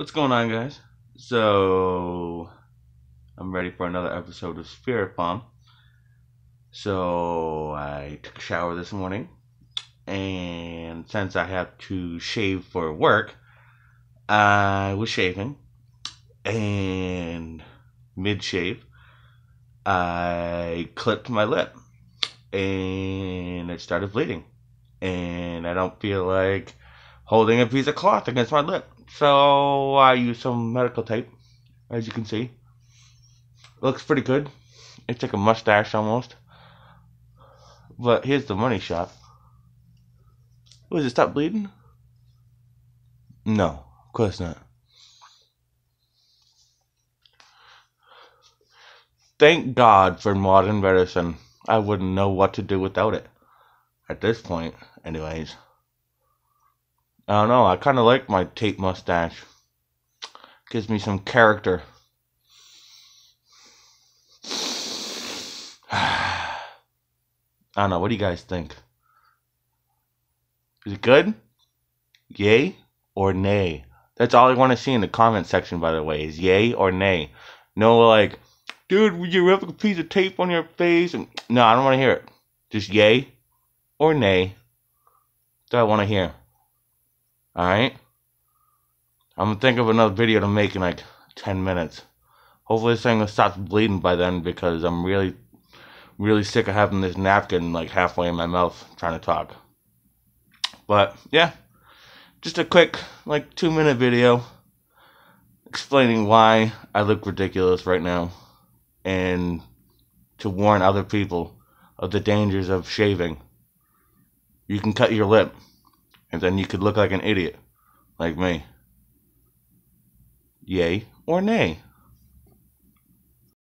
What's going on, guys? So, I'm ready for another episode of Spirit Bomb. So, I took a shower this morning, and since I have to shave for work, I was shaving, and mid shave, I clipped my lip, and it started bleeding, and I don't feel like holding a piece of cloth against my lip. So I used some medical tape, as you can see. Looks pretty good. It's like a mustache almost. But here's the money shot. Was it stop bleeding? No, of course not. Thank God for modern medicine. I wouldn't know what to do without it. At this point, anyways. I don't know. I kind of like my tape mustache. Gives me some character. I don't know. What do you guys think? Is it good? Yay or nay? That's all I want to see in the comment section, by the way, is yay or nay. No, like, dude, would you have a piece of tape on your face? And no, I don't want to hear it. Just yay or nay. That's all I want to hear. Alright? I'm gonna think of another video to make in like 10 minutes. Hopefully this thing will stop bleeding by then because I'm really, really sick of having this napkin like halfway in my mouth trying to talk. But yeah, just a quick like two minute video explaining why I look ridiculous right now and to warn other people of the dangers of shaving. You can cut your lip and then you could look like an idiot, like me. Yay or nay?